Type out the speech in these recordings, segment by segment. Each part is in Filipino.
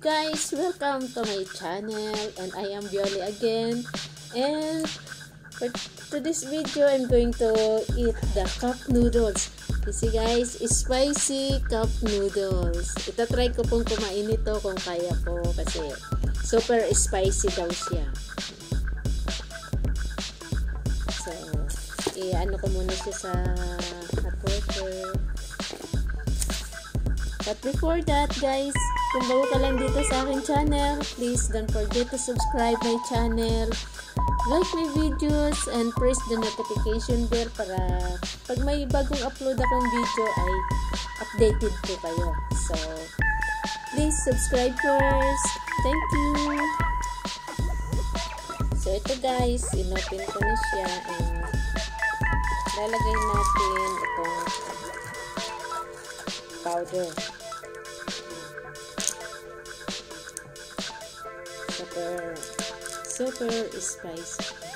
Guys, welcome to my channel and I am Violi again. And for today's video I'm going to eat the cup noodles. Kasi guys, spicy cup noodles. Itatry ko pong kumain ito kung kaya ko kasi super spicy daw siya. So i-ano ko muna siya sa hot water. But before that, guys, kung bago ka lang dito sa aking channel, please don't forget to subscribe my channel, like my videos, and press the notification bell para pag may bagong upload akong video ay updated po kayo. So, please subscribe first. Thank you! So, ito guys, inopen ko na siya and lalagay natin itong powder. Super. Super spicy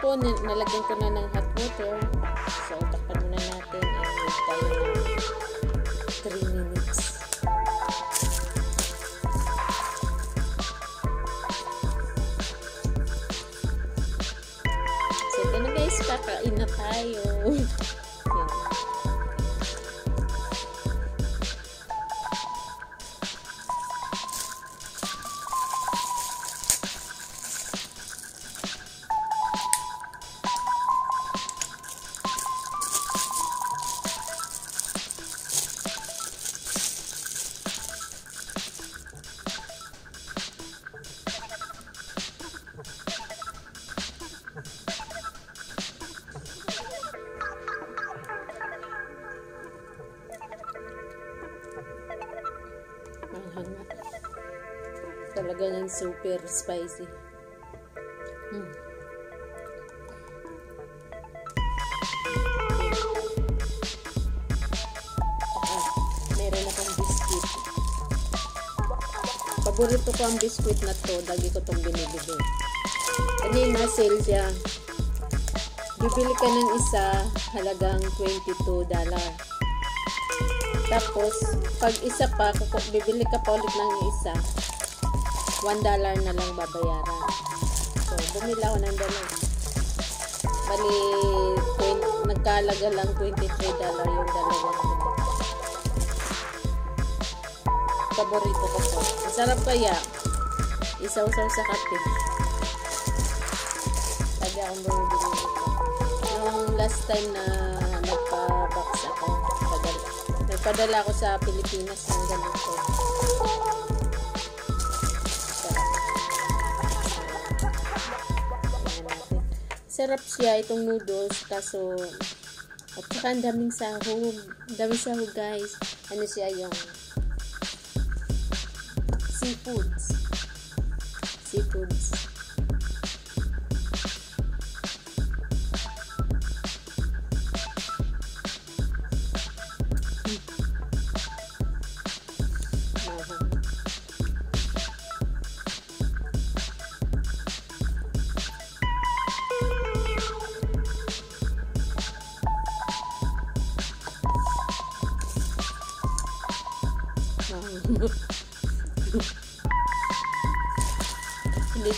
po, nalagyan ko na ng hot water. So, takpan muna natin and wait tayo ng 3 minutes. So, ito na guys, kakain na tayo. Ng super spicy. Hmm. Paborito ko ang biscuit na to. Lagi ko itong binibili. Kanina, sale siya. Bibili ka ng isa, halagang $22. Tapos, pag isa pa, bibili ka pa ulit ng isa, $1 na lang babayaran. So, bumila ako ng dalawa. Bali, 20, nagkalaga lang $23 yung dalawa. Paborito ko to. Masarap kaya. Isaw-saw sa kape. Lagi akong bumibili. Nung last time na nagpa-box ako, padala, nagpadala ako sa Pilipinas ng ganito. Sarap siya itong noodles kaso at saka ang daming sahog. Daming sahog guys. Ano siya yung seafoods. Seafoods.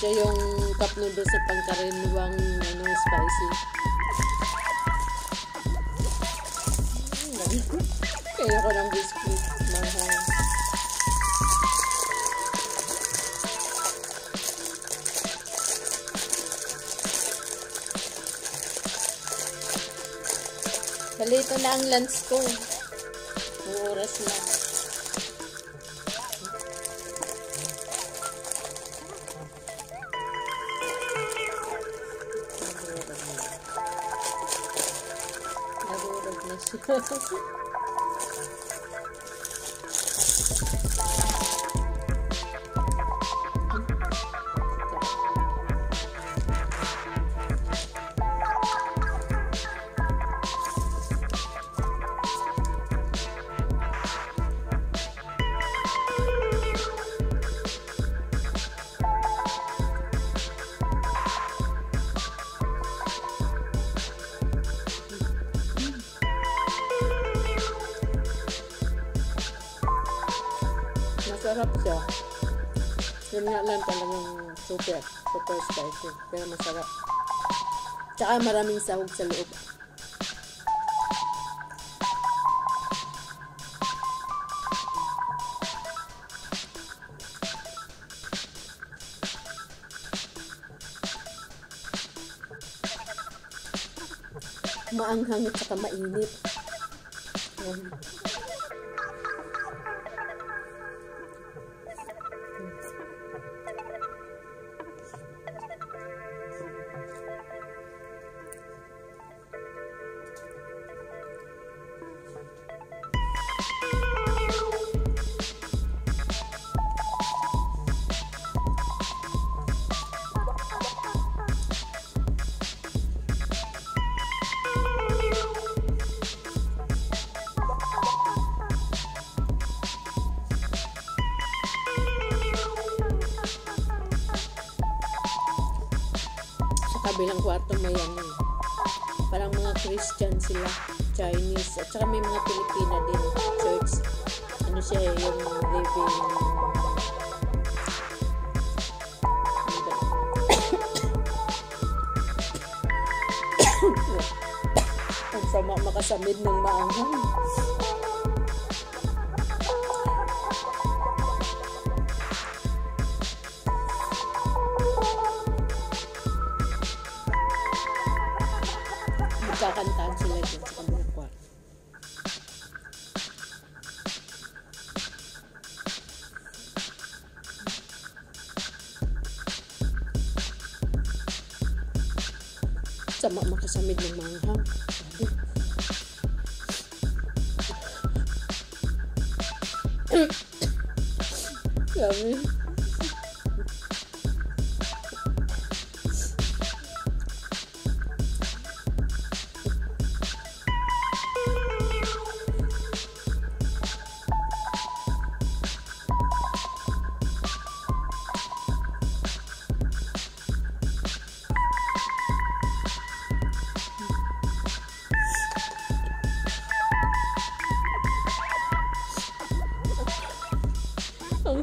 Siya yung cup noodles sa pangkaraniwang ano, spicy. Mm, Kaya ko ng biscuit. Mahal. Balito na ang lunch ko. Ang oras na. Nagurog na Masarap siya. Yun nga lang talagang super, super spicy. Pero masarap. Tsaka maraming sahog sa loob. Maanghang at saka mainit. Yan. May ano eh. Parang mga Christian sila, Chinese, at saka may mga Pilipina din, church. Ano siya eh, yung living... Ang sama makasamid ng maanghang. Magkakantaan sila dyan sa kabilang kwarto. Sama makasamid ng manghang. Sabi. Sabi.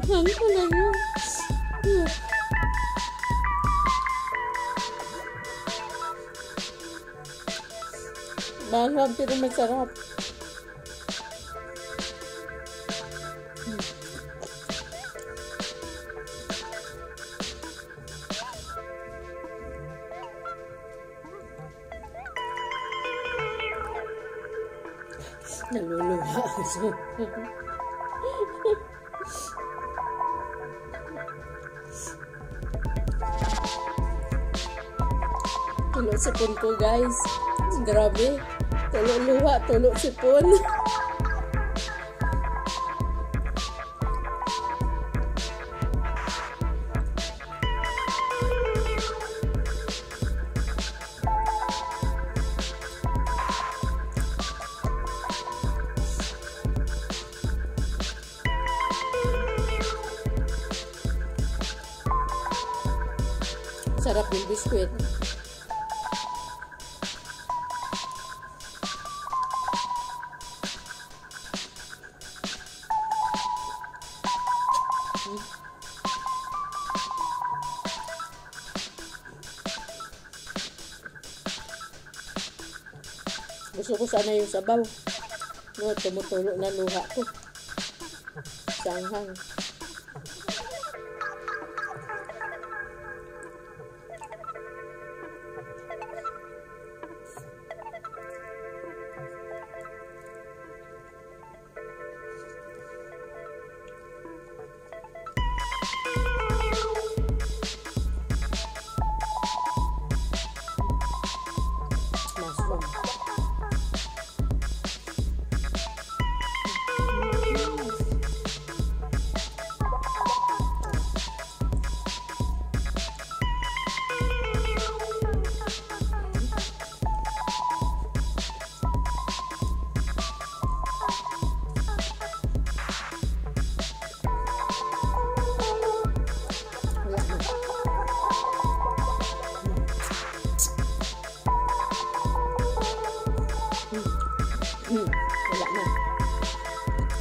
Ang hang talaga. Mahal pero masarap. Naluluha ako. Tulo sipon ko guys. Grabe. Tulo luha, tulo sipon. Sarap yung biskwit. Gusto ko sana yung sabaw. No, tumutulo na luha ko. Sanghang.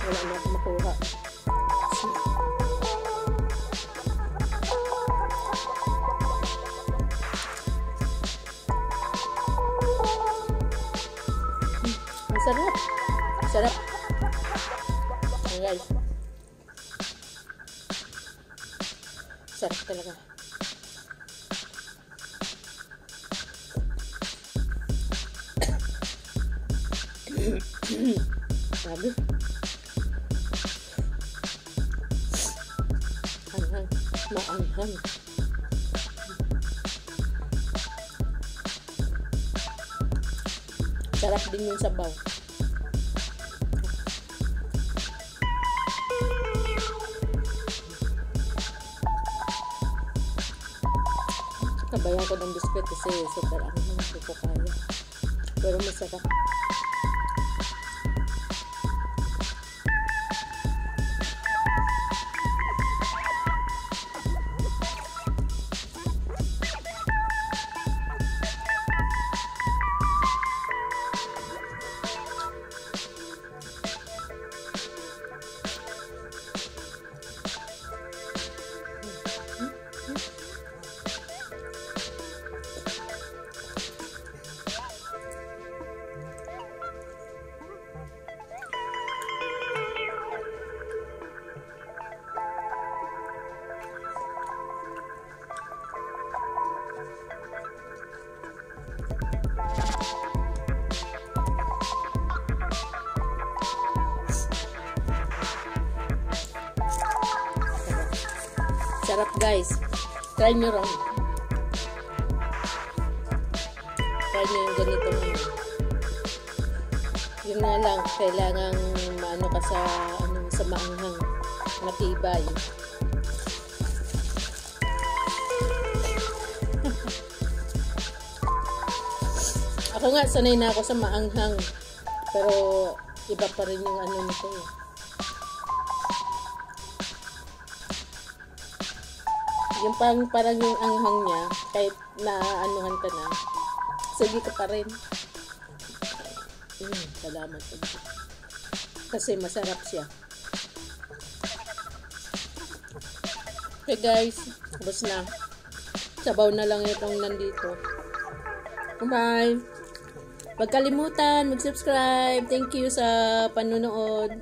wala na akong makuha ang sarap ang sarap ayan guys sarap talaga Sabe? Maanghang. Sarap din yung sabaw. Kabayan ko ng biskwit kasi super ang hindi ko kaya. Pero masarap. Sarap guys. Try nyo rin. Try nyo yung ganito ngayon. Yun nga lang, kailangan maano ka sa, ano, sa maanghang. Matibay. ako nga, sanay na ako sa maanghang. Pero, iba pa rin yung ano nito eh. Yung pang, parang yung anghang niya, kahit naaanuhan ka na, sige ka pa rin. Mm, salamat. Kasi masarap siya. Okay guys, tapos na. Sabaw na lang itong nandito. Bye! Huwag kalimutan mag-subscribe. Thank you sa panonood.